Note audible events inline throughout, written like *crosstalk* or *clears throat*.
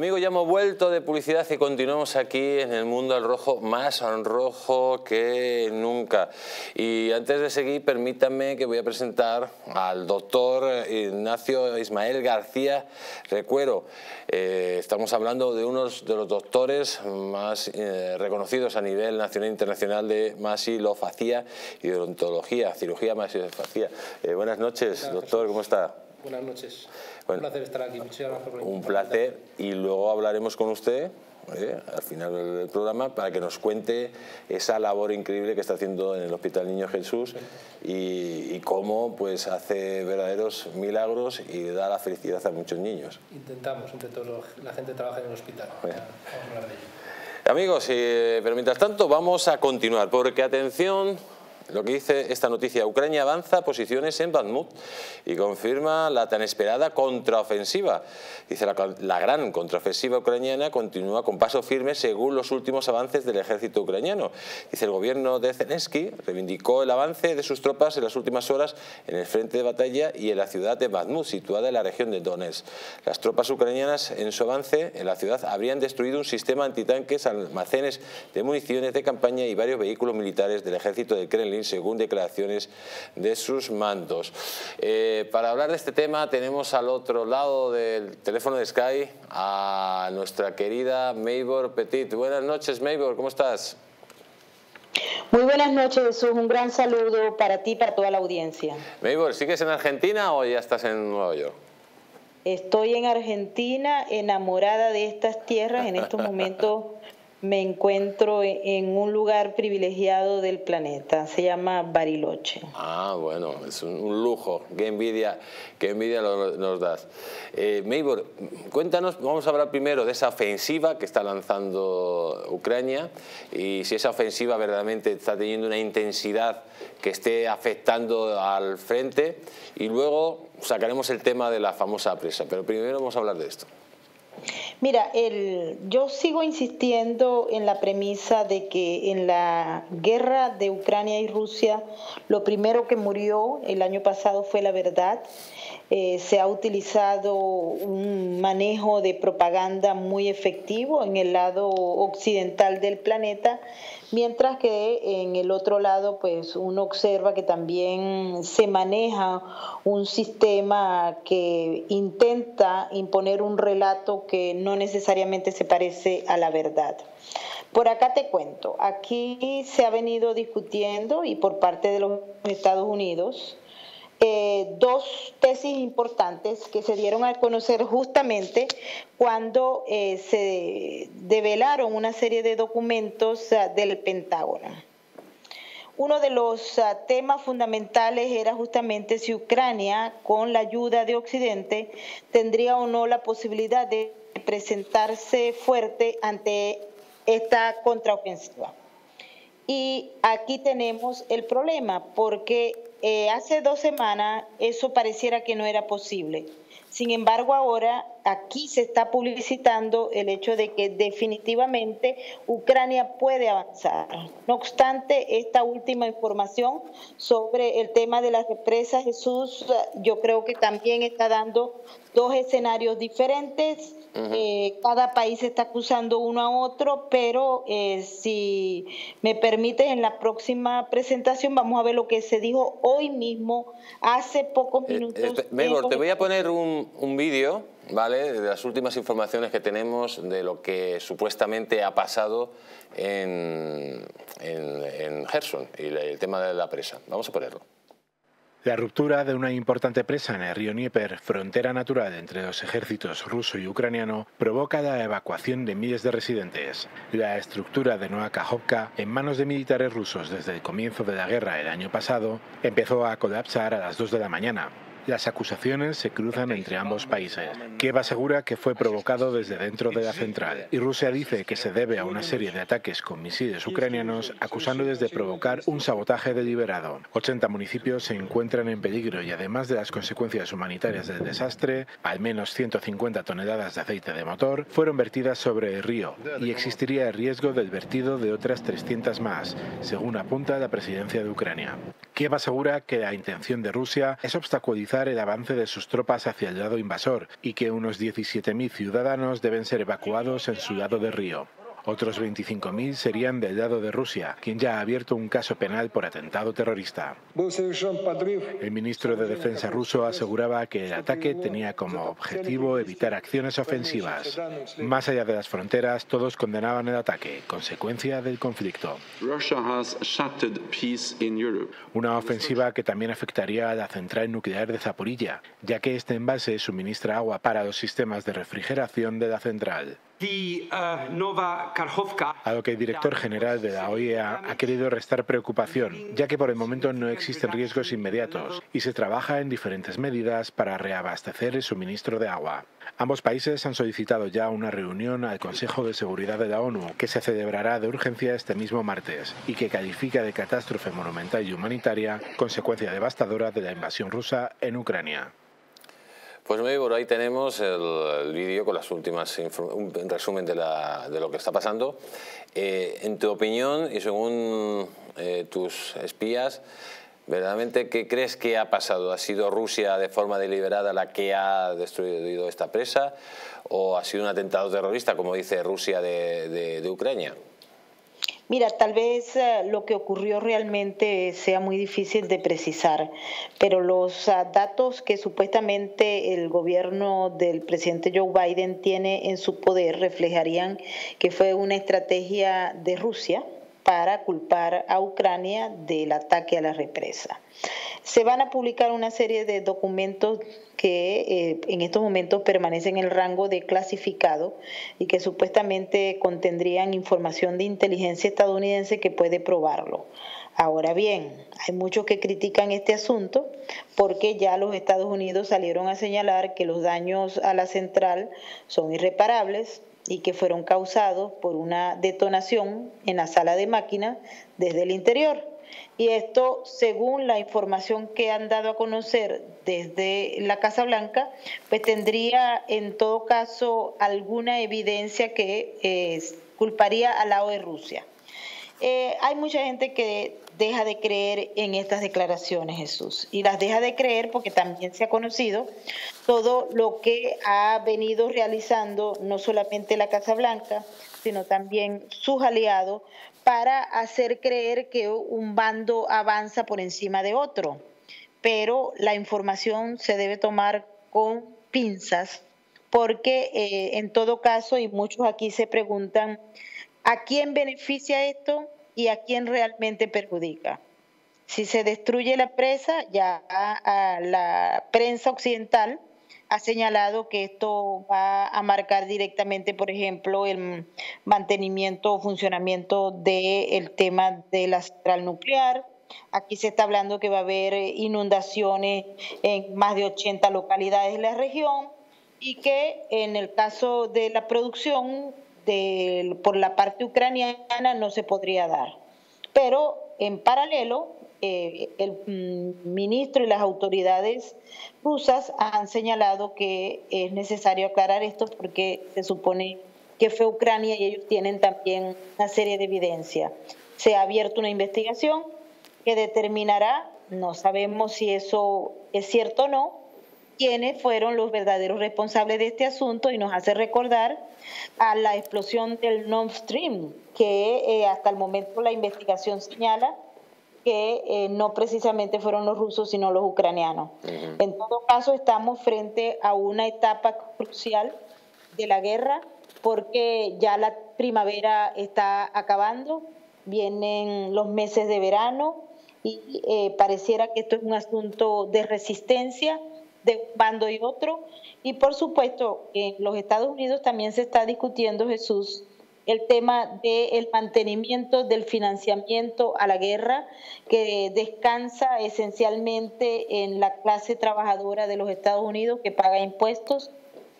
Amigos, ya hemos vuelto de publicidad y continuamos aquí en el mundo al rojo, más rojo que nunca. Y antes de seguir, permítanme que voy a presentar al doctor Ignacio Ismael García Recuero. Eh, estamos hablando de uno de los doctores más eh, reconocidos a nivel nacional e internacional de masilofacia y odontología, cirugía masilofacia. Eh, buenas noches, doctor, ¿cómo está? Buenas noches. Un placer estar aquí. Un placer y luego hablaremos con usted ¿eh? al final del programa para que nos cuente esa labor increíble que está haciendo en el Hospital Niño Jesús y, cómo pues hace verdaderos milagros y da la felicidad a muchos niños. Intentamos, entre todos, la gente trabaja en el hospital. Vamos a hablar de ello. Amigos, pero mientras tanto vamos a continuar, porque atención, lo que dice esta noticia, Ucrania avanza posiciones en Bakhmut y confirma la tan esperada contraofensiva. Dice la, la, gran contraofensiva ucraniana continúa con paso firme según los últimos avances del ejército ucraniano. Dice el gobierno de Zelensky reivindicó el avance de sus tropas en las últimas horas en el frente de batalla y en la ciudad de Bakhmut, situada en la región de Donetsk. Las tropas ucranianas en su avance en la ciudad habrían destruido un sistema antitanques, almacenes de municiones de campaña y varios vehículos militares del ejército del Kremlin según declaraciones de sus mandos. Eh, para hablar de este tema tenemos al otro lado del teléfono de Sky a nuestra querida Maybor Petit. Buenas noches, Maybor, ¿cómo estás? Muy buenas noches, Jesús. Un gran saludo para ti y para toda la audiencia. Maybor, ¿sigues en Argentina o ya estás en Nueva York? Estoy en Argentina, enamorada de estas tierras. En estos momentos me encuentro en un lugar privilegiado del planeta, se llama Bariloche. Ah, bueno, es un, lujo, qué envidia, qué envidia nos das. Eh, Maybor, cuéntanos, vamos a hablar primero de esa ofensiva que está lanzando Ucrania y si esa ofensiva verdaderamente está teniendo una intensidad que esté afectando al frente y luego sacaremos el tema de la famosa presa, pero primero vamos a hablar de esto. Mira, el, yo sigo insistiendo en la premisa de que en la guerra de Ucrania y Rusia, lo primero que murió el año pasado fue la verdad. Eh, se ha utilizado un manejo de propaganda muy efectivo en el lado occidental del planeta mientras que en el otro lado pues uno observa que también se maneja un sistema que intenta imponer un relato que no necesariamente se parece a la verdad. Por acá te cuento, aquí se ha venido discutiendo y por parte de los Estados Unidos eh, dos tesis importantes que se dieron a conocer justamente cuando eh, se develaron una serie de documentos ah, del Pentágono. Uno de los ah, temas fundamentales era justamente si Ucrania, con la ayuda de Occidente, tendría o no la posibilidad de presentarse fuerte ante esta contraofensiva. Y aquí tenemos el problema, porque eh, hace dos semanas eso pareciera que no era posible. Sin embargo, ahora aquí se está publicitando el hecho de que definitivamente Ucrania puede avanzar. No obstante, esta última información sobre el tema de las represas, Jesús, yo creo que también está dando dos escenarios diferentes eh, cada país está acusando uno a otro, pero eh, si me permite, en la próxima presentación vamos a ver lo que se dijo hoy mismo, hace pocos eh, minutos. te voy a poner un, un vídeo, ¿vale? De las últimas informaciones que tenemos de lo que supuestamente ha pasado en, en, en Gerson y el tema de la presa. Vamos a ponerlo. La ruptura de una importante presa en el río Dnieper, frontera natural entre los ejércitos ruso y ucraniano, provoca la evacuación de miles de residentes. La estructura de Nueva Kajovka, en manos de militares rusos desde el comienzo de la guerra el año pasado, empezó a colapsar a las 2 de la mañana, las acusaciones se cruzan entre ambos países. Kiev asegura que fue provocado desde dentro de la central y Rusia dice que se debe a una serie de ataques con misiles ucranianos acusándoles de provocar un sabotaje deliberado. 80 municipios se encuentran en peligro y además de las consecuencias humanitarias del desastre, al menos 150 toneladas de aceite de motor fueron vertidas sobre el río y existiría el riesgo del vertido de otras 300 más, según apunta la presidencia de Ucrania. Kiev asegura que la intención de Rusia es obstaculizar el avance de sus tropas hacia el lado invasor y que unos 17.000 ciudadanos deben ser evacuados en su lado de río. Otros 25.000 serían del lado de Rusia, quien ya ha abierto un caso penal por atentado terrorista. El ministro de Defensa ruso aseguraba que el ataque tenía como objetivo evitar acciones ofensivas. Más allá de las fronteras, todos condenaban el ataque, consecuencia del conflicto. Una ofensiva que también afectaría a la central nuclear de Zaporilla, ya que este envase suministra agua para los sistemas de refrigeración de la central. Uh, a lo que el director general de la OEA ha querido restar preocupación, ya que por el momento no existen riesgos inmediatos y se trabaja en diferentes medidas para reabastecer el suministro de agua. Ambos países han solicitado ya una reunión al Consejo de Seguridad de la ONU, que se celebrará de urgencia este mismo martes y que califica de catástrofe monumental y humanitaria, consecuencia devastadora de la invasión rusa en Ucrania. Pues muy por ahí tenemos el, vídeo con las últimas, un resumen de, lo que está pasando. Eh, en tu opinión y según eh, tus espías, ¿verdaderamente qué crees que ha pasado? ¿Ha sido Rusia de forma deliberada la que ha destruido esta presa o ha sido un atentado terrorista, como dice Rusia de Ucrania? Mira, tal vez eh, lo que ocurrió realmente sea muy difícil de precisar, pero los ah, datos que supuestamente el gobierno del presidente Joe Biden tiene en su poder reflejarían que fue una estrategia de Rusia para culpar a Ucrania del ataque a la represa. Se van a publicar una serie de documentos que eh, en estos momentos permanecen en el rango de clasificado y que supuestamente contendrían información de inteligencia estadounidense que puede probarlo. Ahora bien, hay muchos que critican este asunto porque ya los Estados Unidos salieron a señalar que los daños a la central son irreparables y que fueron causados por una detonación en la sala de máquinas desde el interior. Y esto, según la información que han dado a conocer desde la Casa Blanca, pues tendría en todo caso alguna evidencia que eh, culparía al lado de Rusia. Eh, hay mucha gente que deja de creer en estas declaraciones, Jesús, y las deja de creer porque también se ha conocido todo lo que ha venido realizando no solamente la Casa Blanca, sino también sus aliados para hacer creer que un bando avanza por encima de otro. Pero la información se debe tomar con pinzas porque eh, en todo caso, y muchos aquí se preguntan, ¿a quién beneficia esto y a quién realmente perjudica? Si se destruye la presa, ya a la prensa occidental ha señalado que esto va a marcar directamente, por ejemplo, el mantenimiento o funcionamiento del tema de la central nuclear. Aquí se está hablando que va a haber inundaciones en más de 80 localidades de la región y que en el caso de la producción por la parte ucraniana no se podría dar. Pero en paralelo, eh, el mm, ministro y las autoridades rusas han señalado que es necesario aclarar esto porque se supone que fue Ucrania y ellos tienen también una serie de evidencia. Se ha abierto una investigación que determinará, no sabemos si eso es cierto o no, quiénes fueron los verdaderos responsables de este asunto y nos hace recordar a la explosión del Nord Stream, que eh, hasta el momento la investigación señala que eh, no precisamente fueron los rusos, sino los ucranianos. En todo caso, estamos frente a una etapa crucial de la guerra porque ya la primavera está acabando, vienen los meses de verano y eh, pareciera que esto es un asunto de resistencia de un bando y otro. Y por supuesto, en los Estados Unidos también se está discutiendo, Jesús, el tema del mantenimiento del financiamiento a la guerra, que descansa esencialmente en la clase trabajadora de los Estados Unidos que paga impuestos,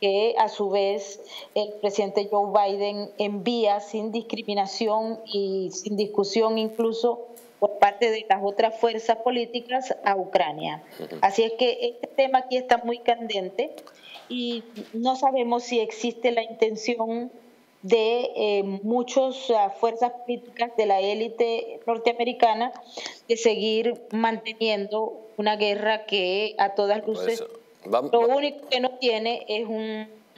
que a su vez el presidente Joe Biden envía sin discriminación y sin discusión incluso por parte de las otras fuerzas políticas a Ucrania. Así es que este tema aquí está muy candente y no sabemos si existe la intención de eh, muchas fuerzas políticas de la élite norteamericana de seguir manteniendo una guerra que a todas luces lo único que no tiene es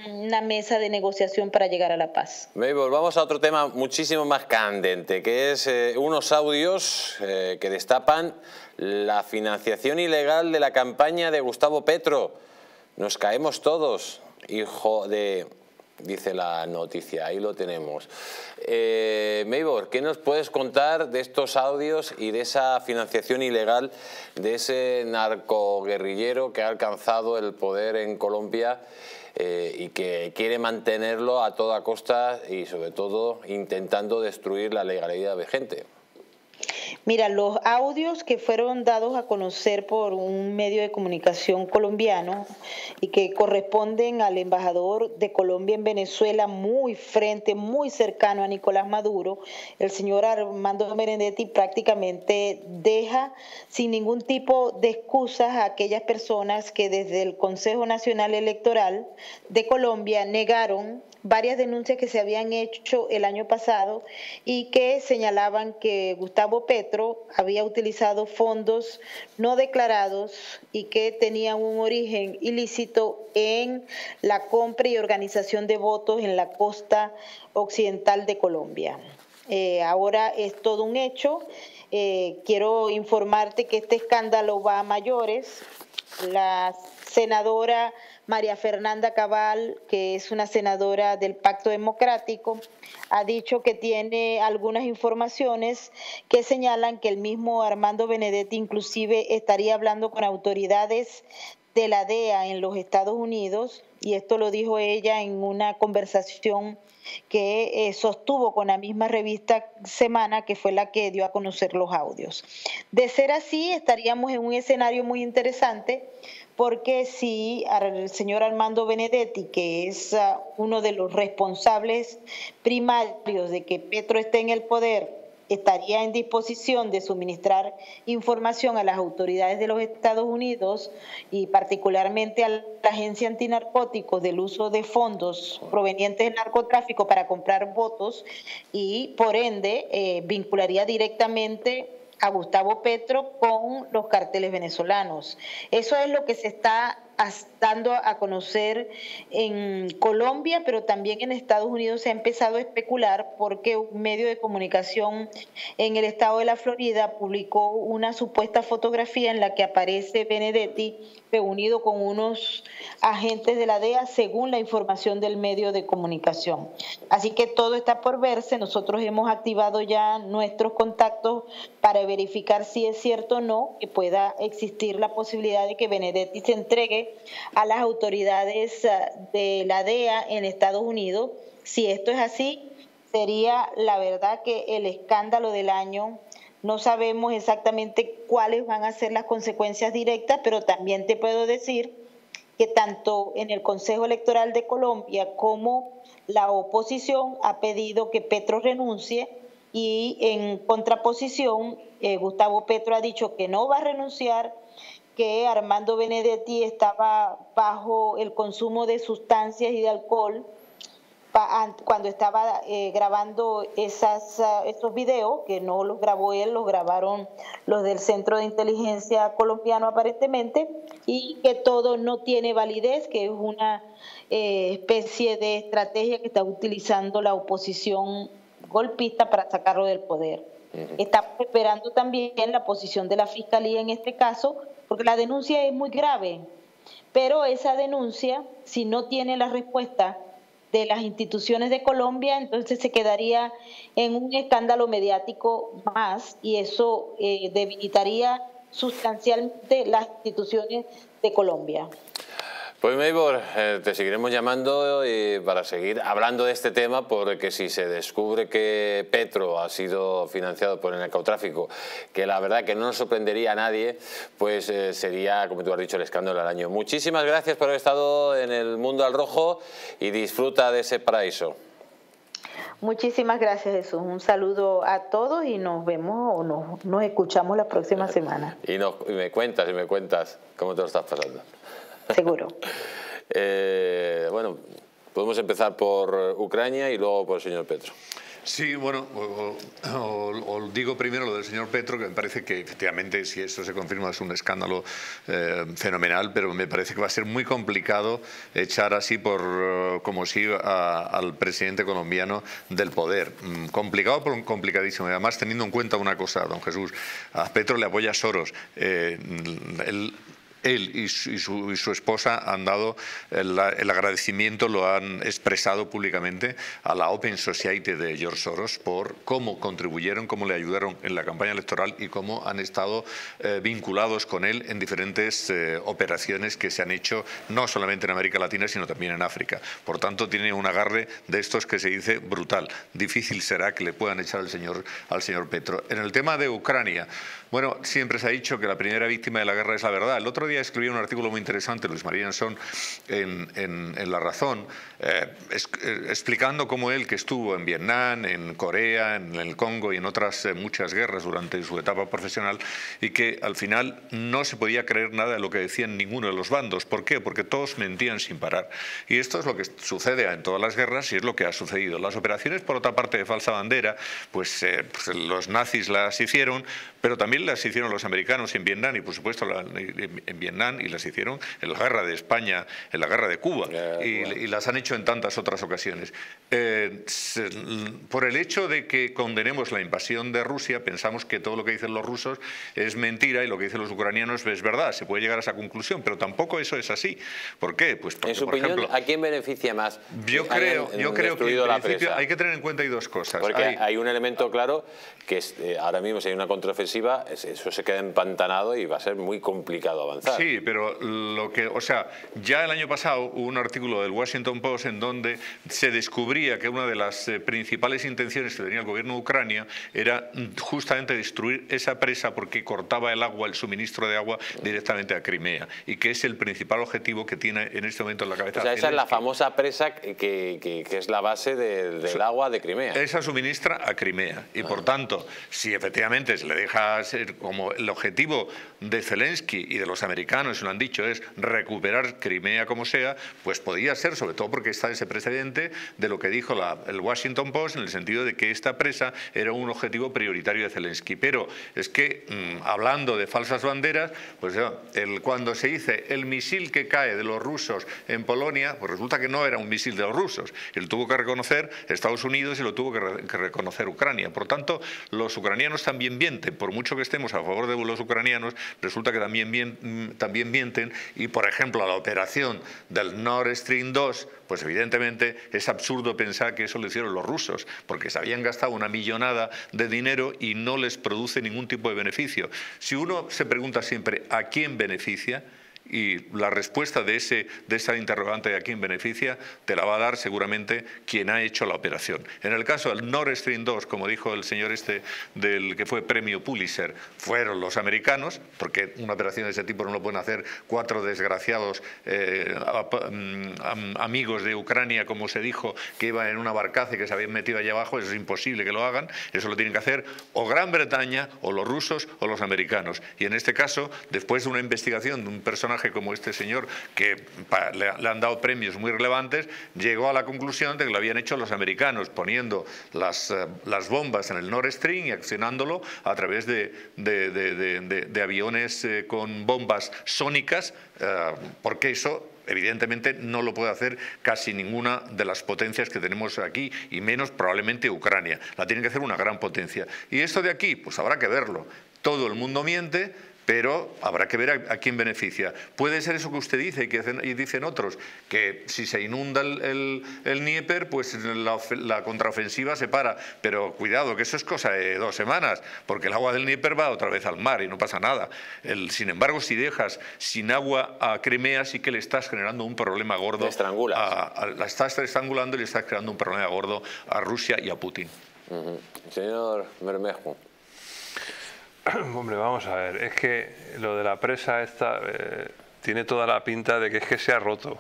una mesa de negociación para llegar a la paz. Mabel, vamos a otro tema muchísimo más candente, que es eh, unos audios eh, que destapan la financiación ilegal de la campaña de Gustavo Petro. Nos caemos todos, hijo de dice la noticia, ahí lo tenemos. Eh, Maybor, ¿qué nos puedes contar de estos audios y de esa financiación ilegal de ese narcoguerrillero que ha alcanzado el poder en Colombia eh, y que quiere mantenerlo a toda costa y sobre todo intentando destruir la legalidad vigente? Mira, los audios que fueron dados a conocer por un medio de comunicación colombiano y que corresponden al embajador de Colombia en Venezuela, muy frente, muy cercano a Nicolás Maduro, el señor Armando Merendetti prácticamente deja sin ningún tipo de excusas a aquellas personas que desde el Consejo Nacional Electoral de Colombia negaron varias denuncias que se habían hecho el año pasado y que señalaban que Gustavo Petro había utilizado fondos no declarados y que tenían un origen ilícito en la compra y organización de votos en la costa occidental de Colombia. Eh, ahora es todo un hecho. Eh, quiero informarte que este escándalo va a mayores. La senadora María Fernanda Cabal, que es una senadora del Pacto Democrático, ha dicho que tiene algunas informaciones que señalan que el mismo Armando Benedetti inclusive estaría hablando con autoridades de la DEA en los Estados Unidos, y esto lo dijo ella en una conversación que eh, sostuvo con la misma revista Semana, que fue la que dio a conocer los audios. De ser así, estaríamos en un escenario muy interesante porque si el señor Armando Benedetti, que es ah, uno de los responsables primarios de que Petro esté en el poder, estaría en disposición de suministrar información a las autoridades de los Estados Unidos y particularmente a la Agencia Antinarcóticos del uso de fondos provenientes del narcotráfico para comprar votos y por ende eh, vincularía directamente a Gustavo Petro con los carteles venezolanos. Eso es lo que se está dando a conocer en Colombia, pero también en Estados Unidos se ha empezado a especular porque un medio de comunicación en el estado de la Florida publicó una supuesta fotografía en la que aparece Benedetti reunido con unos agentes de la DEA según la información del medio de comunicación. Así que todo está por verse. Nosotros hemos activado ya nuestros contactos para verificar si es cierto o no que pueda existir la posibilidad de que Benedetti se entregue a las autoridades ah, de la DEA en Estados Unidos. Si esto es así, sería la verdad que el escándalo del año. No sabemos exactamente cuáles van a ser las consecuencias directas, pero también te puedo decir que tanto en el Consejo Electoral de Colombia como la oposición ha pedido que Petro renuncie y en contraposición eh, Gustavo Petro ha dicho que no va a renunciar que Armando Benedetti estaba bajo el consumo de sustancias y de alcohol cuando estaba eh, grabando esas, ah, esos videos, que no los grabó él, los grabaron los del Centro de Inteligencia colombiano aparentemente, y que todo no tiene validez, que es una eh, especie de estrategia que está utilizando la oposición golpista para sacarlo del poder. Está esperando también la posición de la Fiscalía en este caso, porque la denuncia es muy grave, pero esa denuncia, si no tiene la respuesta de las instituciones de Colombia, entonces se quedaría en un escándalo mediático más y eso eh, debilitaría sustancialmente las instituciones de Colombia. Pues Maybor, eh, te seguiremos llamando y para seguir hablando de este tema porque si se descubre que Petro ha sido financiado por el narcotráfico, que la verdad que no nos sorprendería a nadie, pues eh, sería, como tú has dicho, el escándalo del año. Muchísimas gracias por haber estado en el Mundo al Rojo y disfruta de ese paraíso. Muchísimas gracias Jesús. Un saludo a todos y nos vemos o nos, nos escuchamos la próxima semana. Y, y me cuentas y me cuentas cómo te lo estás pasando. Seguro. *laughs* Eh, bueno, Podemos empezar por Ucrania y luego por el señor Petro. Sí, bueno, o, digo primero lo del señor Petro, que me parece que efectivamente, si esto se confirma, es un escándalo eh, fenomenal, pero me parece que va a ser muy complicado echar así por eh, como si al presidente colombiano del poder. Mm, complicado, pero complicadísimo. Además, teniendo en cuenta una cosa, don Jesús, a Petro le apoya Soros. Eh, el, él y su, esposa han dado el, agradecimiento, lo han expresado públicamente a la Open Society de George Soros por cómo contribuyeron, cómo le ayudaron en la campaña electoral y cómo han estado eh, vinculados con él en diferentes eh, operaciones que se han hecho no solamente en América Latina, sino también en África. Por tanto, tiene un agarre de estos que se dice brutal. Difícil será que le puedan echar al señor, al señor Petro. En el tema de Ucrania, bueno, siempre se ha dicho que la primera víctima de la guerra es la verdad. El otro día escribí un artículo muy interesante, Luis María Ansón, en, La Razón, eh, eh, explicando cómo él, que estuvo en Vietnam, en Corea, en el Congo y en otras eh, muchas guerras durante su etapa profesional, y que al final no se podía creer nada de lo que decían ninguno de los bandos. ¿Por qué? Porque todos mentían sin parar. Y esto es lo que sucede en todas las guerras y es lo que ha sucedido. Las operaciones, por otra parte, de falsa bandera, pues, pues los nazis las hicieron, pero también las hicieron los americanos en Vietnam y, por supuesto, en Vietnam y las hicieron en la guerra de España, en la guerra de Cuba y, las han hecho en tantas otras ocasiones. Eh, por el hecho de que condenemos la invasión de Rusia, pensamos que todo lo que dicen los rusos es mentira y lo que dicen los ucranianos es verdad. Se puede llegar a esa conclusión, pero tampoco eso es así. ¿Por qué? Pues en su opinión, ¿a quién beneficia más? Yo creo, yo creo que en principio hay que tener en cuenta hay dos cosas. Porque hay, un elemento claro que eh, ahora mismo si hay una contraofensiva, eso se queda empantanado y va a ser muy complicado avanzar. Sí, pero lo que, o sea, ya el año pasado hubo un artículo del Washington Post en donde se descubría que una de las eh, principales intenciones que tenía el gobierno de Ucrania era justamente destruir esa presa porque cortaba el agua, el suministro de agua directamente a Crimea y que es el principal objetivo que tiene en este momento en la cabeza. O sea, esa es la famosa presa que, que, es la base del agua de Crimea. Esa suministra a Crimea y por ah. tanto, si efectivamente se le deja como el objetivo de Zelensky y de los americanos, lo han dicho, es recuperar Crimea como sea, pues podía ser, sobre todo porque está ese precedente de lo que dijo el Washington Post en el sentido de que esta presa era un objetivo prioritario de Zelensky. Pero es que, mm, hablando de falsas banderas, pues el, cuando se dice el misil que cae de los rusos en Polonia, pues resulta que no era un misil de los rusos. Él tuvo que reconocer Estados Unidos y lo tuvo que, reconocer Ucrania. Por tanto, los ucranianos también mienten, por mucho que estemos a favor de los ucranianos, resulta que también, mm, también mienten y, por ejemplo, la operación del Nord Stream 2, pues evidentemente es absurdo pensar que eso lo hicieron los rusos, porque se habían gastado una millonada de dinero y no les produce ningún tipo de beneficio. Si uno se pregunta siempre a quién beneficia, y la respuesta de, ese, de esa interrogante de a quién beneficia te la va a dar seguramente quien ha hecho la operación. En el caso del Nord Stream 2, como dijo el señor este del que fue premio Pulitzer, fueron los americanos, porque una operación de ese tipo no lo pueden hacer cuatro desgraciados eh, mm, amigos de Ucrania, como se dijo, que iban en una barcaza y que se habían metido allá abajo, es imposible que lo hagan, eso lo tienen que hacer o Gran Bretaña, o los rusos, o los americanos. Y en este caso, después de una investigación de un personaje como este señor, que le, han dado premios muy relevantes, llegó a la conclusión de que lo habían hecho los americanos, poniendo las, eh, las bombas en el Nord Stream y accionándolo a través de, de, aviones eh, con bombas sónicas, eh, porque eso evidentemente no lo puede hacer casi ninguna de las potencias que tenemos aquí, y menos probablemente Ucrania. La tiene que hacer una gran potencia. Y esto de aquí, pues habrá que verlo. Todo el mundo miente, pero habrá que ver a, quién beneficia. Puede ser eso que usted dice que y dicen otros, que si se inunda el, el, Dnieper, pues la, contraofensiva se para. Pero cuidado, que eso es cosa de dos semanas, porque el agua del Dnieper va otra vez al mar y no pasa nada. sin embargo, si dejas sin agua a Crimea, sí que le estás generando un problema gordo. la estás estrangulando y le estás creando un problema gordo a Rusia y a Putin. Señor Bermejo. *clears throat* Hombre, vamos a ver, es que lo de la presa esta eh, tiene toda la pinta de que es que se ha roto.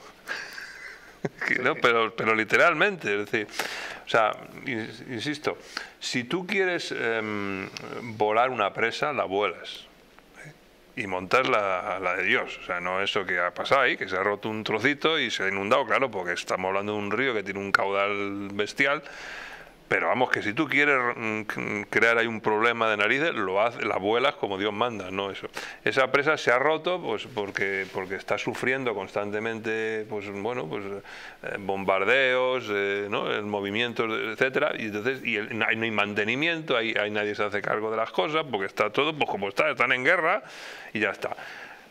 *laughs* pero, pero literalmente, es decir, o sea, insisto, si tú quieres em, volar una presa, la vuelas. ¿eh? y montar la, la, de Dios. O sea, no eso que ha pasado ahí, que se ha roto un trocito y se ha inundado, claro, porque estamos hablando de un río que tiene un caudal bestial pero vamos, que si tú quieres mm, crear ahí un problema de narices, lo haces, las vuelas como Dios manda, no eso. Esa presa se ha roto pues porque, porque está sufriendo constantemente pues bueno, pues eh, bombardeos, eh, movimientos, etcétera, y entonces y no, hay, mantenimiento, ahí, nadie se hace cargo de las cosas, porque está todo pues como está, están en guerra y ya está.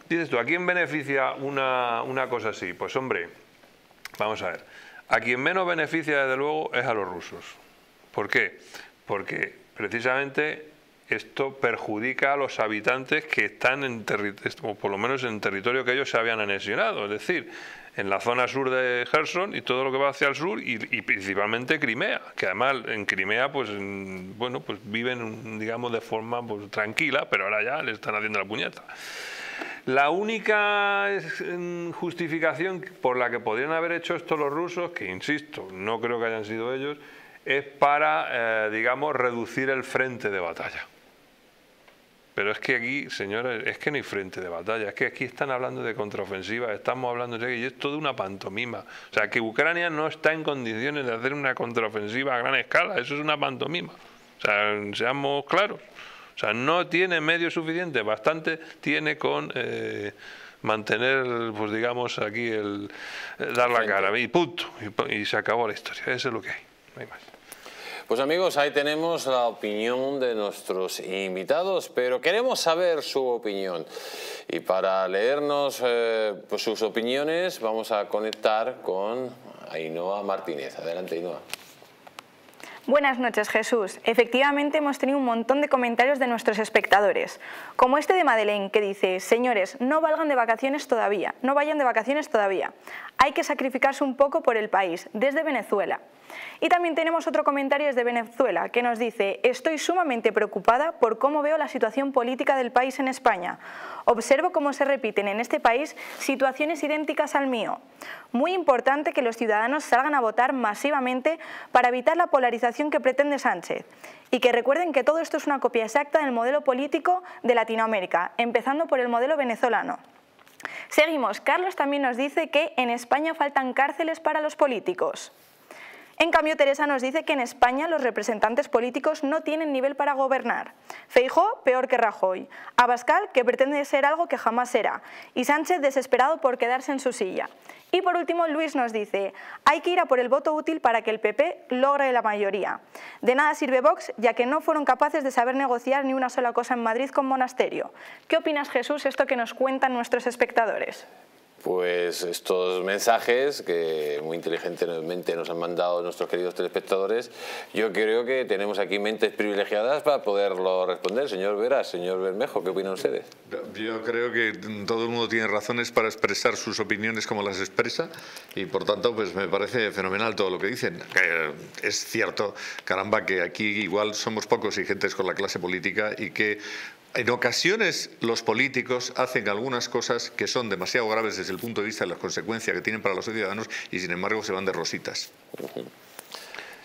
Dices tú, ¿a quién beneficia una, una cosa así? Pues hombre, vamos a ver. A quien menos beneficia, desde luego, es a los rusos ¿Por qué? Porque precisamente esto perjudica a los habitantes que están en territorio, por lo menos en territorio que ellos se habían anexionado, es decir, en la zona sur de Gerson y todo lo que va hacia el sur y, principalmente Crimea, que además en Crimea pues bueno, pues viven digamos de forma pues, tranquila, pero ahora ya le están haciendo la puñeta. La única justificación por la que podrían haber hecho esto los rusos, que insisto, no creo que hayan sido ellos, es para, eh, digamos, reducir el frente de batalla. Pero es que aquí, señores, es que no hay frente de batalla, es que aquí están hablando de contraofensiva, estamos hablando de y es todo una pantomima. O sea, que Ucrania no está en condiciones de hacer una contraofensiva a gran escala, eso es una pantomima. O sea, seamos claros. O sea, no tiene medios suficientes, bastante tiene con eh, mantener, pues digamos, aquí el, dar la cara y punto, y, y se acabó la historia. Eso es lo que hay, no hay más. Pues amigos, ahí tenemos la opinión de nuestros invitados, pero queremos saber su opinión. Y para leernos eh, pues sus opiniones vamos a conectar con Ainhoa Martínez. Adelante, Ainhoa. Buenas noches, Jesús. Efectivamente hemos tenido un montón de comentarios de nuestros espectadores, como este de Madeleine que dice, señores, no valgan de vacaciones todavía, no vayan de vacaciones todavía. Hay que sacrificarse un poco por el país, desde Venezuela. Y también tenemos otro comentario desde Venezuela que nos dice, estoy sumamente preocupada por cómo veo la situación política del país en España. Observo cómo se repiten en este país situaciones idénticas al mío. Muy importante que los ciudadanos salgan a votar masivamente para evitar la polarización que pretende Sánchez. Y que recuerden que todo esto es una copia exacta del modelo político de Latinoamérica, empezando por el modelo venezolano. Seguimos. Carlos también nos dice que en España faltan cárceles para los políticos. En cambio, Teresa nos dice que en España los representantes políticos no tienen nivel para gobernar. Feijó, peor que Rajoy. Abascal, que pretende ser algo que jamás será. Y Sánchez, desesperado por quedarse en su silla. Y por último, Luis nos dice, hay que ir a por el voto útil para que el PP logre la mayoría. De nada sirve Vox, ya que no fueron capaces de saber negociar ni una sola cosa en Madrid con Monasterio. ¿Qué opinas, Jesús, esto que nos cuentan nuestros espectadores? Pues estos mensajes que muy inteligentemente nos han mandado nuestros queridos telespectadores, yo creo que tenemos aquí mentes privilegiadas para poderlo responder. Señor Veras, señor Bermejo, ¿qué opinan ustedes? Yo creo que todo el mundo tiene razones para expresar sus opiniones como las expresa y por tanto pues me parece fenomenal todo lo que dicen. es cierto, caramba, que aquí igual somos poco exigentes con la clase política y que en ocasiones los políticos hacen algunas cosas que son demasiado graves desde el punto de vista de las consecuencias que tienen para los ciudadanos y sin embargo se van de rositas.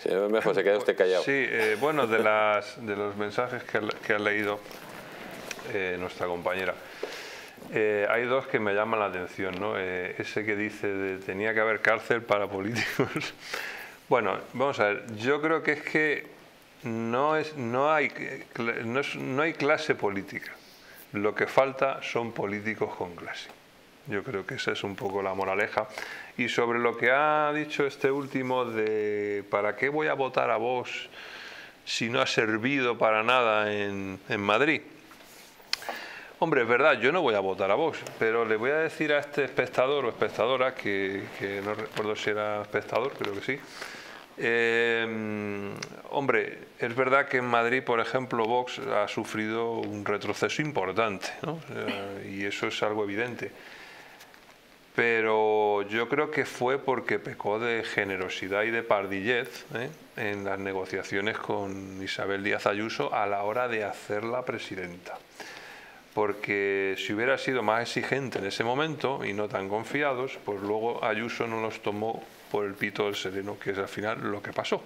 Señor Mejor, se queda usted callado. Sí, eh, bueno, de, las, de los mensajes que, ha leído eh, nuestra compañera. Eh, hay dos que me llaman la atención, ¿no? ese que dice de, tenía que haber cárcel para políticos. *laughs* bueno, vamos a ver, yo creo que es que no, es, no, hay, no, hay clase política. Lo que falta son políticos con clase. Yo creo que esa es un poco la moraleja. Y sobre lo que ha dicho este último de ¿para qué voy a votar a vos si no ha servido para nada en, Madrid? Hombre, es verdad, yo no voy a votar a vos, pero le voy a decir a este espectador o espectadora, que, que no recuerdo si era espectador, creo que sí, eh, hombre, es verdad que en Madrid, por ejemplo, Vox ha sufrido un retroceso importante, y eso es algo evidente. Pero yo creo que fue porque pecó de generosidad y de pardillez ¿eh? en las negociaciones con Isabel Díaz Ayuso a la hora de hacerla presidenta. Porque si hubiera sido más exigente en ese momento y no tan confiados, pues luego Ayuso no los tomó por el pito del sereno, que es al final lo que pasó.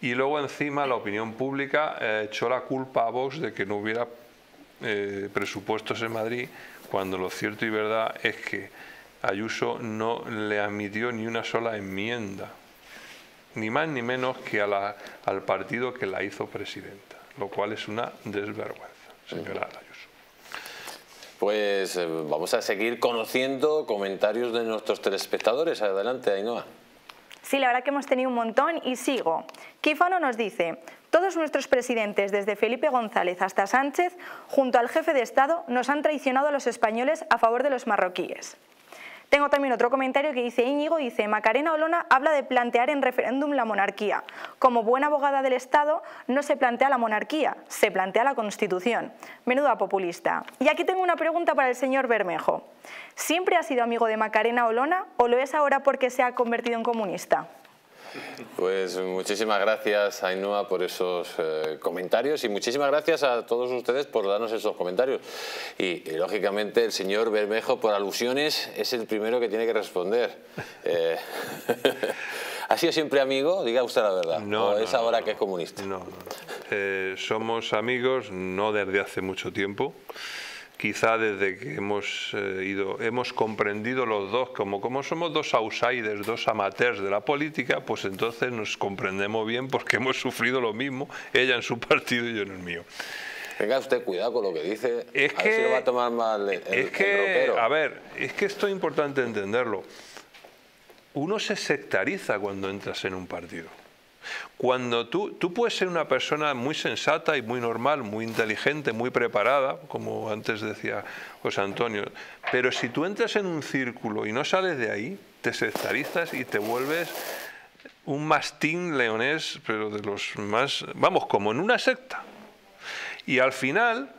Y luego encima la opinión pública eh, echó la culpa a Vox de que no hubiera eh, presupuestos en Madrid, cuando lo cierto y verdad es que Ayuso no le admitió ni una sola enmienda, ni más ni menos que a la, al partido que la hizo presidenta, lo cual es una desvergüenza, señora Ayuso. Pues eh, vamos a seguir conociendo comentarios de nuestros telespectadores. Adelante, Ainhoa. Sí, la verdad que hemos tenido un montón y sigo. Kifano nos dice, todos nuestros presidentes, desde Felipe González hasta Sánchez, junto al jefe de Estado, nos han traicionado a los españoles a favor de los marroquíes. Tengo también otro comentario que dice Íñigo, dice Macarena Olona habla de plantear en referéndum la monarquía. Como buena abogada del Estado no se plantea la monarquía, se plantea la Constitución. Menuda populista. Y aquí tengo una pregunta para el señor Bermejo. ¿Siempre ha sido amigo de Macarena Olona o lo es ahora porque se ha convertido en comunista? Pues muchísimas gracias Ainhoa por esos eh, comentarios y muchísimas gracias a todos ustedes por darnos esos comentarios. Y, lógicamente el señor Bermejo por alusiones es el primero que tiene que responder. Eh, *laughs* ¿Ha sido siempre amigo? Diga usted la verdad. No, ¿O es ahora que es comunista? No, no. Eh, somos amigos no desde hace mucho tiempo quizá desde que hemos eh, ido, hemos comprendido los dos, como, como somos dos outsiders, dos amateurs de la política, pues entonces nos comprendemos bien porque *laughs* hemos sufrido lo mismo, ella en su partido y yo en el mío. Tenga usted cuidado con lo que dice, es a que, ver si lo va a tomar mal el, es que, A ver, es que esto es importante entenderlo. Uno se sectariza cuando entras en un partido. Cuando tú, tú puedes ser una persona muy sensata y muy normal, muy inteligente, muy preparada, como antes decía José Antonio, pero si tú entras en un círculo y no sales de ahí, te sectarizas y te vuelves un mastín leonés, pero de los más, vamos, como en una secta. Y al final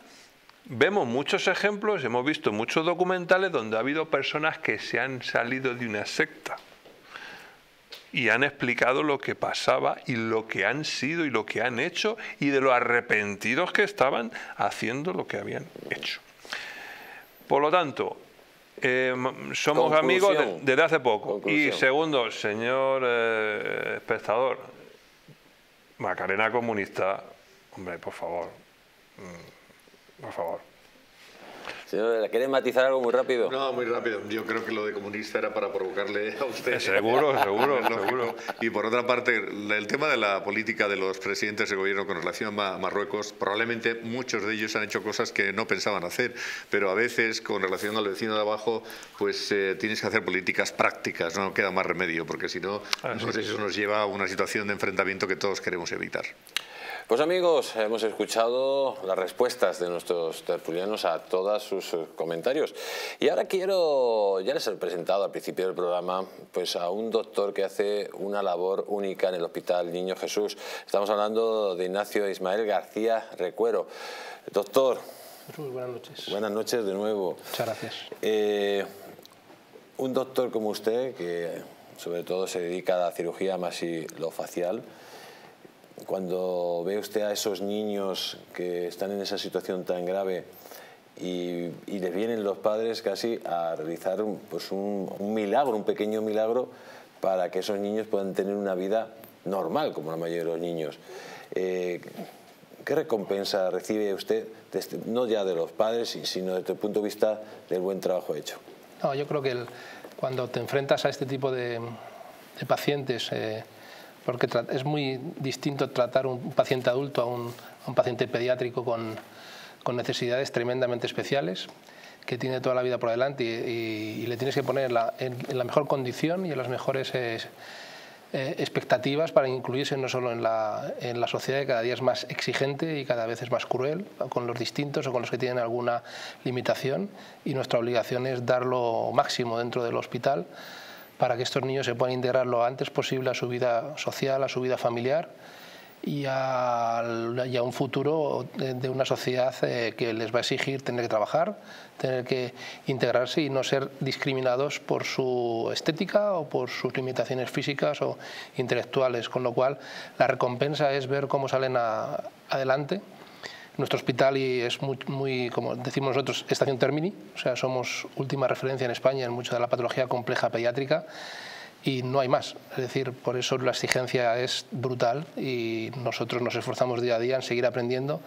vemos muchos ejemplos, hemos visto muchos documentales donde ha habido personas que se han salido de una secta y han explicado lo que pasaba y lo que han sido y lo que han hecho y de lo arrepentidos que estaban haciendo lo que habían hecho. Por lo tanto, eh, somos amigos desde hace poco. Y segundo, señor eh, espectador, Macarena comunista, hombre, por favor, mm, por favor. Señor, ¿quiere matizar algo muy rápido? No, muy rápido. Yo creo que lo de comunista era para provocarle a usted. Seguro, seguro, *laughs* seguro. Y por otra parte, el tema de la política de los presidentes de gobierno con relación a Marruecos, probablemente muchos de ellos han hecho cosas que no pensaban hacer, pero a veces con relación al vecino de abajo, pues eh, tienes que hacer políticas prácticas, no queda más remedio, porque si no, eso nos lleva a una situación de enfrentamiento que todos queremos evitar. Pues amigos, hemos escuchado las respuestas de nuestros tertulianos a todos sus eh, comentarios. Y ahora quiero, ya les he presentado al principio del programa, pues a un doctor que hace una labor única en el Hospital Niño Jesús. Estamos hablando de Ignacio Ismael García Recuero. Doctor. buenas noches. Buenas noches de nuevo. Muchas gracias. Eh, un doctor como usted, que sobre todo se dedica a la cirugía masilofacial, cuando ve usted a esos niños que están en esa situación tan grave y, y les vienen los padres casi a realizar un, pues un, milagro, un pequeño milagro para que esos niños puedan tener una vida normal, como la mayoría de los niños. Eh, ¿Qué recompensa recibe usted, no ya de los padres, sino desde el punto de vista del buen trabajo hecho? No, yo creo que cuando te enfrentas a este tipo de, pacientes, eh, porque es muy distinto tratar un paciente adulto a un, paciente pediátrico con, necesidades tremendamente especiales que tiene toda la vida por delante y, le tienes que poner en la, mejor condición y en las mejores eh, eh, expectativas para incluirse no solo en la, en la sociedad que cada día es más exigente y cada vez es más cruel con los distintos o con los que tienen alguna limitación y nuestra obligación es dar lo máximo dentro del hospital para que estos niños se puedan integrar lo antes posible a su vida social, a su vida familiar y a, un futuro de, una sociedad eh, que les va a exigir tener que trabajar, tener que integrarse y no ser discriminados por su estética o por sus limitaciones físicas o intelectuales, con lo cual la recompensa es ver cómo salen adelante nuestro hospital y es muy, como decimos nosotros, estación termini, o sea, somos última referencia en España en mucha de la patología compleja pediátrica y no hay más. Es decir, por eso la exigencia es brutal y nosotros nos esforzamos día a día en seguir aprendiendo,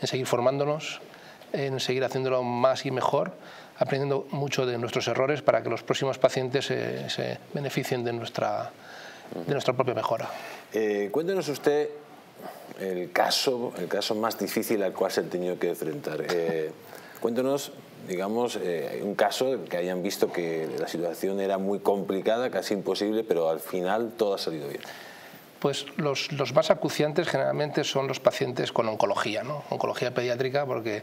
en seguir formándonos en seguir haciéndolo más y mejor, aprendiendo mucho de nuestros errores para que los próximos pacientes se, beneficien de nuestra, de nuestra propia mejora. Eh, cuéntenos usted el caso, el caso más difícil al cual se ha tenido que enfrentar. Eh, cuéntenos, digamos, eh, un caso que hayan visto que la situación era muy complicada, casi imposible, pero al final todo ha salido bien. Pues los, más acuciantes generalmente son los pacientes con oncología, ¿no? oncología pediátrica, porque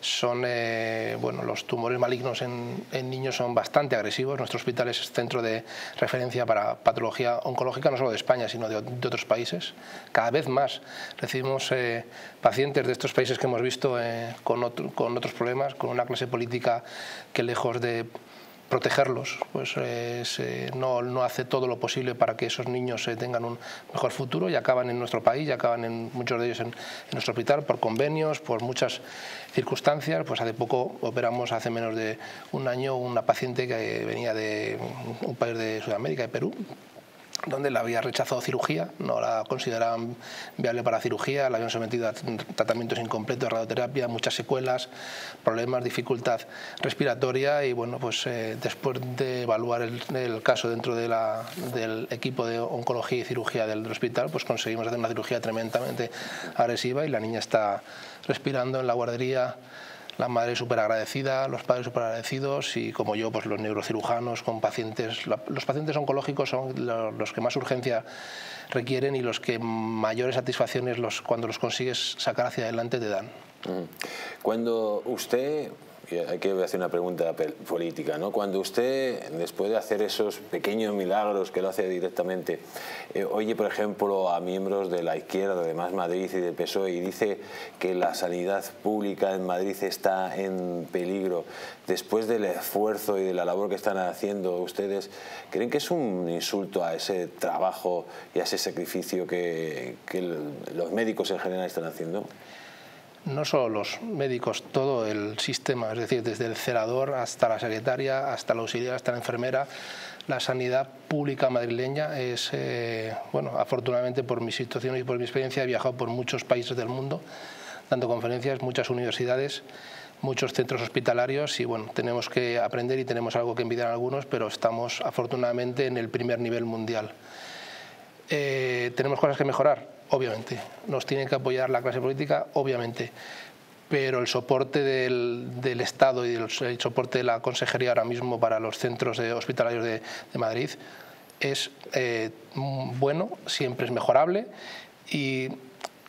son, eh, bueno, los tumores malignos en, niños son bastante agresivos. Nuestro hospital es centro de referencia para patología oncológica, no solo de España, sino de, otros países. Cada vez más recibimos eh, pacientes de estos países que hemos visto eh, con otros problemas, con una clase política que lejos de protegerlos, pues eh, no, no, hace todo lo posible para que esos niños eh, tengan un mejor futuro y acaban en nuestro país, y acaban en muchos de ellos en, nuestro hospital por convenios, por muchas circunstancias. Pues hace poco operamos, hace menos de un año, una paciente que venía de un país de Sudamérica, de Perú, donde la había rechazado cirugía, no la consideraban viable para cirugía, la habían sometido a tratamientos incompletos, radioterapia, muchas secuelas, problemas, dificultad respiratoria y bueno, pues eh, después de evaluar el, caso dentro del equipo de oncología y cirugía del hospital, pues conseguimos hacer una cirugía tremendamente agresiva y la niña está respirando en la guardería la madre súper agradecida, los padres súper agradecidos y como yo, pues los neurocirujanos con pacientes. los pacientes oncológicos son los que más urgencia requieren y los que mayores satisfacciones los, cuando los consigues sacar hacia adelante te dan. Cuando usted hay que hacer una pregunta política, ¿no? Cuando usted, después de hacer esos pequeños milagros que lo hace directamente, eh, oye, por ejemplo, a miembros de la izquierda, de Más Madrid y del PSOE, y dice que la sanidad pública en Madrid está en peligro, después del esfuerzo y de la labor que están haciendo ustedes, ¿creen que es un insulto a ese trabajo y a ese sacrificio que los médicos en general están haciendo? No solo los médicos, todo el sistema, es decir, desde el cerador hasta la secretaria, hasta la auxiliar, hasta la enfermera, la sanidad pública madrileña es, eh, bueno, afortunadamente por mi situación y por mi experiencia he viajado por muchos países del mundo, dando conferencias, muchas universidades, muchos centros hospitalarios y bueno, tenemos que aprender y tenemos algo que envidiar a algunos, pero estamos afortunadamente en el primer nivel mundial. Eh, tenemos cosas que mejorar, obviamente. Nos tiene que apoyar la clase política, obviamente. Pero el soporte del, Estado y el, soporte de la Consejería ahora mismo para los centros hospitalarios de, Madrid es eh, bueno, siempre es mejorable y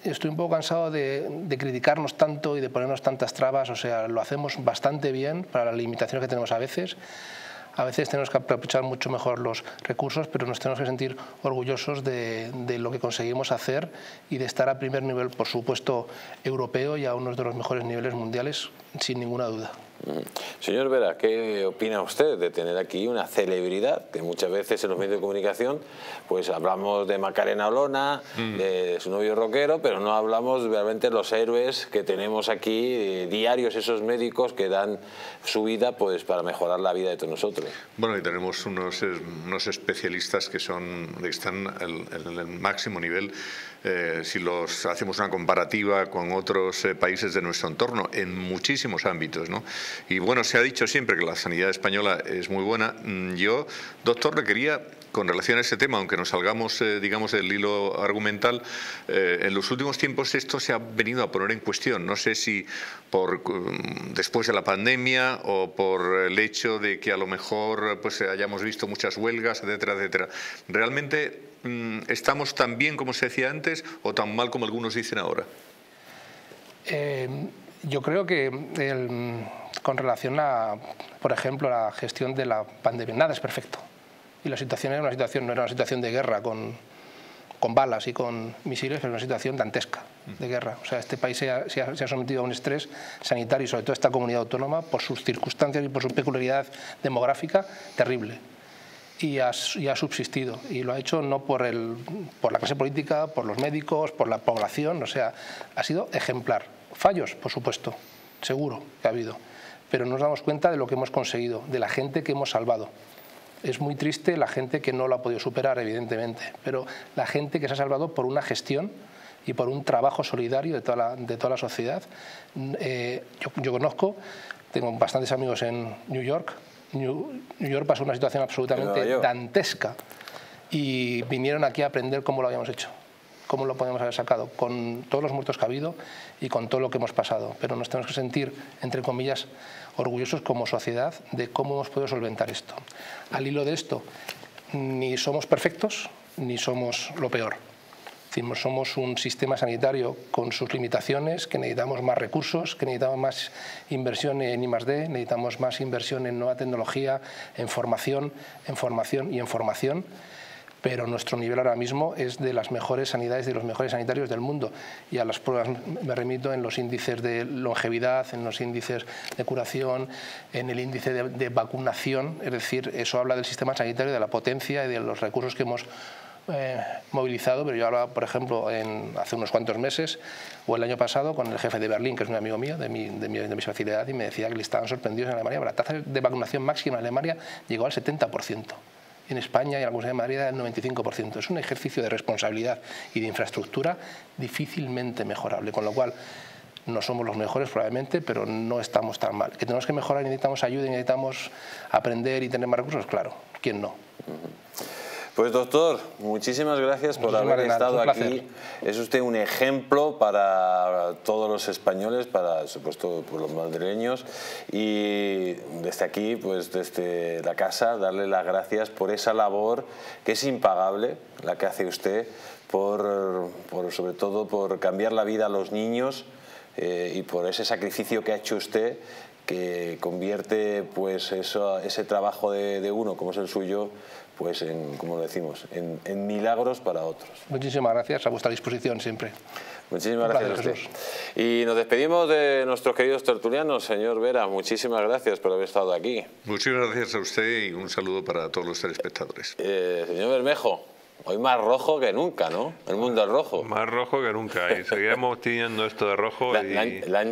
estoy un poco cansado de, de, criticarnos tanto y de ponernos tantas trabas, o sea, lo hacemos bastante bien para las limitaciones que tenemos a veces, a veces tenemos que aprovechar mucho mejor los recursos, pero nos tenemos que sentir orgullosos de, de, lo que conseguimos hacer y de estar a primer nivel, por supuesto, europeo y a uno de los mejores niveles mundiales, sin ninguna duda. Señor Vera, ¿qué opina usted de tener aquí una celebridad que muchas veces en los medios de comunicación pues hablamos de Macarena Olona, mm. de su novio rockero, pero no hablamos realmente de los héroes que tenemos aquí, eh, diarios, esos médicos que dan su vida pues para mejorar la vida de todos nosotros? Bueno, y tenemos unos, eh, unos especialistas que, son, que están en el máximo nivel eh, si los hacemos una comparativa con otros eh, países de nuestro entorno, en muchísimos ámbitos. ¿no? Y bueno, se ha dicho siempre que la sanidad española es muy buena. Mm, yo, doctor, le quería con relación a ese tema, aunque nos salgamos, eh, digamos, del hilo argumental, en los últimos tiempos esto se ha venido a poner en cuestión. No sé si por después de la pandemia o por el hecho de que a lo mejor pues hayamos visto muchas huelgas, etcétera, etcétera. Realmente Mm, ¿estamos tan bien como se decía antes o tan mal como algunos dicen ahora? Eh, yo creo que con relación a, por ejemplo, la gestión de la pandemia, nada es perfecto. Y la situación era una situación, no era una situación de guerra con, con balas y con misiles, pero una situación dantesca de guerra. O sea, este país se ha, se ha, sometido a un estrés sanitario sobre todo esta comunidad autónoma por sus circunstancias y por su peculiaridad demográfica terrible y ha, subsistido. Y lo ha hecho no por, el, por la clase política, por los médicos, por la población, o sea, ha sido ejemplar. Fallos, por supuesto, seguro que ha habido, pero nos damos cuenta de lo que hemos conseguido, de la gente que hemos salvado. Es muy triste la gente que no lo ha podido superar, evidentemente, pero la gente que se ha salvado por una gestión y por un trabajo solidario de toda la, de toda la sociedad. Eh, yo, yo, conozco, tengo bastantes amigos en New York. New, York pasó una situación absolutamente dantesca y vinieron aquí a aprender cómo lo habíamos hecho cómo lo podemos haber sacado, con todos los muertos que ha habido y con todo lo que hemos pasado. Pero nos tenemos que sentir, entre comillas, orgullosos como sociedad de cómo hemos podido solventar esto. Al hilo de esto, ni somos perfectos ni somos lo peor. Somos un sistema sanitario con sus limitaciones, que necesitamos más recursos, que necesitamos más inversión en I+.D., necesitamos más inversión en nueva tecnología, en formación, en formación y en formación pero nuestro nivel ahora mismo es de las mejores sanidades, de los mejores sanitarios del mundo. Y a las pruebas me remito en los índices de longevidad, en los índices de curación, en el índice de, vacunación. Es decir, eso habla del sistema sanitario, de la potencia y de los recursos que hemos eh, movilizado, pero yo hablaba, por ejemplo, en, hace unos cuantos meses o el año pasado con el jefe de Berlín, que es un amigo mío de mi, de mi, de facilidad, y me decía que le estaban sorprendidos en Alemania. La tasa de vacunación máxima en Alemania llegó al 70% en España y en la Comunidad de Madrid el 95%. Es un ejercicio de responsabilidad y de infraestructura difícilmente mejorable, con lo cual no somos los mejores probablemente, pero no estamos tan mal. Que tenemos que mejorar y necesitamos ayuda y necesitamos aprender y tener más recursos, claro, ¿quién no? Pues doctor, muchísimas gracias por haber estado aquí. Es usted un ejemplo para todos los españoles, para supuesto por los madrileños y desde aquí, pues desde la casa, darle las gracias por esa labor que es impagable, la que hace usted, por, sobre todo por cambiar la vida a los niños eh, y por ese sacrificio que ha hecho usted que convierte pues eso, ese trabajo de, de uno, como es el suyo, pues en, como decimos, en, milagros para otros. Muchísimas gracias, a vuestra disposición siempre. Muchísimas gracias a usted. Y nos despedimos de nuestros queridos tertulianos. Señor Vera, muchísimas gracias por haber estado aquí. Muchísimas gracias a usted y un saludo para todos los telespectadores. Eh, señor Bermejo, Hoy más rojo que nunca, ¿no? El mundo es rojo. Más rojo que nunca. Y *laughs* seguiremos tiñendo esto de rojo. La, y... la,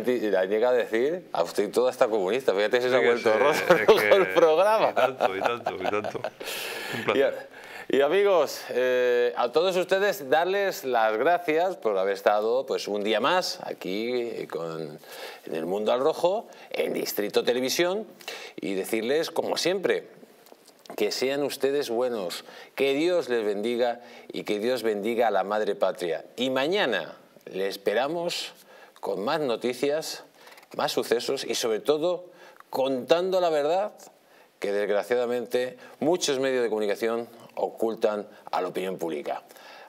llega a decir, a usted todo está comunista. Fíjate si se ha vuelto rojo, *laughs* el programa. Y tanto, y tanto, y tanto. Un placer. Y, amigos, eh, a todos ustedes darles las gracias por haber estado pues, un día más aquí con, en el Mundo al Rojo, en Distrito Televisión, y decirles, como siempre, que sean ustedes buenos, que Dios les bendiga y que Dios bendiga a la Madre Patria. Y mañana le esperamos con más noticias, más sucesos y sobre todo contando la verdad que desgraciadamente muchos medios de comunicación ocultan a la opinión pública.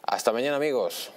Hasta mañana amigos.